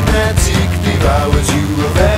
romantic devours you